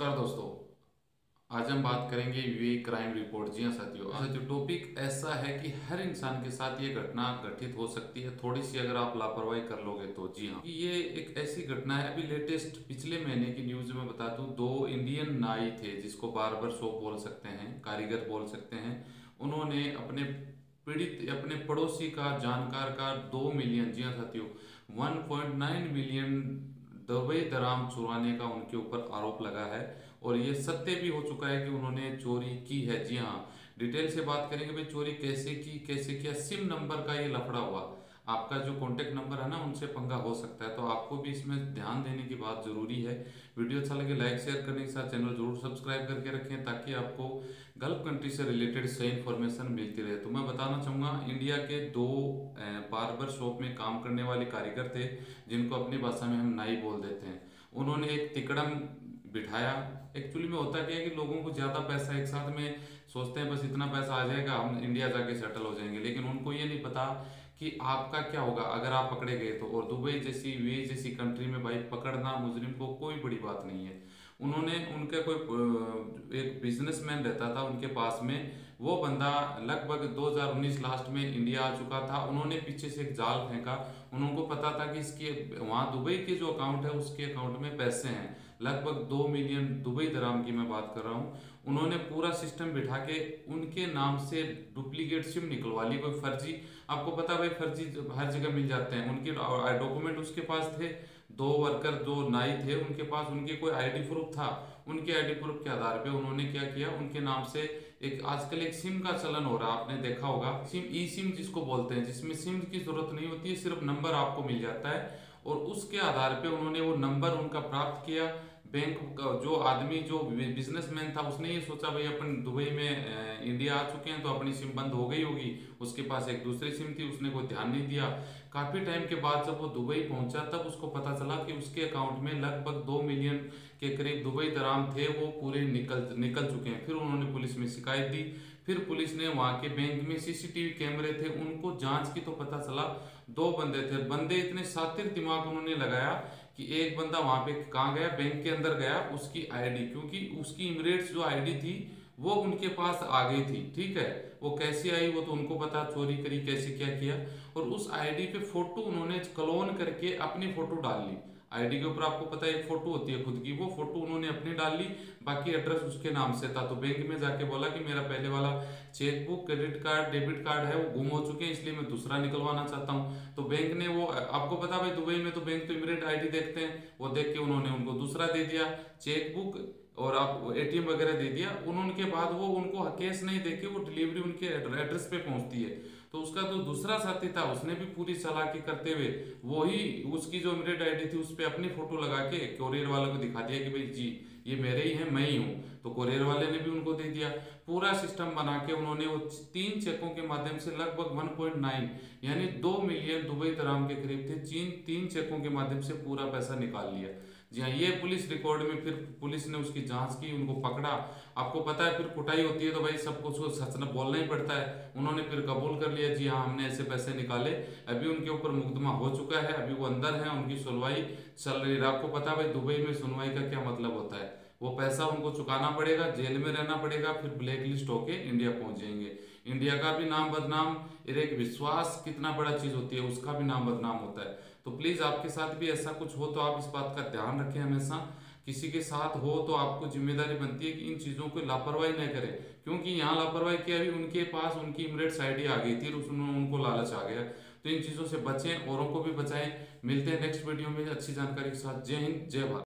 नमस्कार दोस्तों। आज हम बात करेंगे यूए क्राइम रिपोर्ट। जी हाँ साथियों साथियों टॉपिक ऐसा है कि हर इंसान के साथ ये घटना घटित हो सकती है। थोड़ी सी अगर आप लापरवाही कर लोगे तो। जी हाँ ये एक ऐसी घटना है। अभी लेटेस्ट पिछले महीने की न्यूज़ में बता दूँ, दो इंडियन नाई थे जिसको बार्बर शॉप बोल सकते हैं, कारीगर बोल सकते हैं। उन्होंने अपने पीड़ित, अपने पड़ोसी का जानकार का दो मिलियन जी हाँ साथियों 1.9 मिलियन दवाई दराम चुराने का उनके ऊपर आरोप लगा है और ये सत्य भी हो चुका है कि उन्होंने चोरी की है। जी हाँ डिटेल से बात करेंगे भाई, चोरी कैसे की, कैसे किया? सिम नंबर का ये लफड़ा हुआ। आपका जो कॉन्टेक्ट नंबर है ना, उनसे पंगा हो सकता है। तो आपको भी इसमें ध्यान देने की बात ज़रूरी है। वीडियो अच्छा लगे लाइक शेयर करने के साथ चैनल ज़रूर सब्सक्राइब करके रखें, ताकि आपको गल्फ कंट्री से रिलेटेड सही इन्फॉर्मेशन मिलती रहे। तो मैं बताना चाहूँगा इंडिया के दो बार्बर शॉप में काम करने वाले कारीगर थे, जिनको अपनी भाषा में हम नाई बोल देते हैं। उन्होंने एक तिकड़म बिठाया। एक्चुअली में होता क्या है कि लोगों को ज़्यादा पैसा एक साथ में सोचते हैं, बस इतना पैसा आ जाएगा, हम इंडिया जाके सेटल हो जाएँगे। लेकिन उनको ये नहीं पता कि आपका क्या होगा? अगर आप पकड़े गए तो। और दुबई जैसी वे जैसी कंट्री में भाई पकड़ना मुजरिम को कोई बड़ी बात नहीं है। उन्होंने, उनका कोई एक बिजनेसमैन रहता था उनके पास में वो बंदा लगभग 2019 लास्ट में इंडिया आ चुका था। उन्होंने पीछे से एक जाल फेंका। उनको पता था कि इसके, वहाँ दुबई के जो अकाउंट है, उसके अकाउंट में पैसे हैं। लगभग दो मिलियन दुबई दराम की मैं बात कर रहा हूँ। उन्होंने पूरा सिस्टम बिठा के उनके नाम से डुप्लीकेट सिम निकलवा ली। कोई फर्जी, आपको पता भाई फर्जी हर जगह मिल जाते हैं। उनके डॉक्यूमेंट उसके पास थे। दो वर्कर जो नाई थे, उनके पास उनके कोई आईडी प्रूफ था। उनके आईडी प्रूफ के आधार पे उन्होंने क्या किया? उनके नाम से एक आजकल एक सिम का चलन हो रहा है, आपने देखा होगा। सिम ई सिम जिसको बोलते हैं, जिसमें सिम की ज़रूरत नहीं होती है, सिर्फ़ नंबर आपको मिल जाता है। और उसके आधार पे उन्होंने वो नंबर उनका प्राप्त किया। बैंक का जो आदमी, जो बिजनेसमैन था, उसने ये सोचा, भाई अपन दुबई में इंडिया आ चुके हैं तो अपनी सिम बंद हो गई होगी। उसके पास एक दूसरी सिम थी, उसने कोई ध्यान नहीं दिया। काफ़ी टाइम के बाद जब वो दुबई पहुँचा, तब उसको पता चला कि उसके अकाउंट में लगभग दो मिलियन के करीब दुबई दराम थे, वो पूरे निकल निकल चुके हैं। फिर उन्होंने पुलिस में शिकायत दी। फिर पुलिस ने वहाँ के बैंक में सीसीटीवी कैमरे थे, उनको जाँच की तो पता चला, दो बंदे थे। बंदे इतने सातिर दिमाग उन्होंने लगाया कि एक बंदा वहाँ पे कहा गया, बैंक के अंदर गया, उसकी आईडी क्योंकि उसकी इमरेट्स जो आईडी थी, वो उनके पास आ गई थी, ठीक है? वो कैसे आई, वो तो उनको पता, चोरी करी, कैसे क्या किया? और उस आईडी पे फ़ोटो उन्होंने क्लोन करके अपनी फ़ोटो डाल ली। आईडी के ऊपर आपको पता है एक फ़ोटो होती है खुद की, वो फ़ोटो उन्होंने अपनी डाल ली, बाकी एड्रेस उसके नाम से था। तो बैंक में जाके बोला कि मेरा पहले वाला chequebook credit card debit card है, वो गुम हो चुके हैं, इसलिए मैं दूसरा निकलवाना चाहता हूँ। तो बैंक ने वो, आपको पता भाई दुबई में तो बैंक तो इमीडिएट आईडी देखते हैं, वो देख के उन्होंने उनको दूसरा दे दिया चेकबुक और आप एटीएम वगैरह दे दिया। उनके बाद वो उनको केस नहीं देके वो डिलीवरी उनके एड्रेस पे पहुँचती है। तो उसका जो तो दूसरा साथी था, उसने भी पूरी चलाकी करते हुए वही उसकी जो मेरिट आईडी थी, उस पर अपनी फ़ोटो लगा के कोरियर वालों को दिखा दिया कि भाई जी ये मेरे ही हैं, मैं ही हूँ। तो कोरियर वाले ने भी उनको दे दिया। पूरा सिस्टम बना के उन्होंने वो तीन चेकों के माध्यम से लगभग 1.9 यानी दो मिलियन दुबई दराम के करीब थे, चीन तीन चेकों के माध्यम से पूरा पैसा निकाल लिया। जी हाँ ये पुलिस रिकॉर्ड में फिर पुलिस ने उसकी जाँच की, उनको पकड़ा। आपको पता है, फिर कुटाई होती है तो भाई सबको उसको न बोलना ही पड़ता है। उन्होंने फिर कबूल कर लिया, जी हाँ हमने ऐसे पैसे निकाले। अभी उनके ऊपर मुकदमा हो चुका है, अभी वो अंदर है, उनकी सुनवाई चल रही है। आपको पता है भाई, दुबई में सुनवाई का क्या मतलब होता है? वो पैसा उनको चुकाना पड़ेगा, जेल में रहना पड़ेगा, फिर ब्लैक लिस्ट होके इंडिया पहुँच जाएँगे इंडिया का भी नाम बदनाम एक विश्वास कितना बड़ा चीज़ होती है, उसका भी नाम बदनाम होता है। तो प्लीज़ आपके साथ भी ऐसा कुछ हो तो आप इस बात का ध्यान रखें हमेशा। किसी के साथ हो तो आपको ज़िम्मेदारी बनती है कि इन चीज़ों को लापरवाही न करें। क्योंकि यहाँ लापरवाही किया भी उनके पास उनकी इमरेट्स आईडी आ गई थी उसमें उनको लालच आ गया। तो इन चीज़ों से बचें, औरों को भी बचाएँ। मिलते हैं नेक्स्ट वीडियो में। अच्छी जानकारी के साथ। जय हिंद, जय भारत।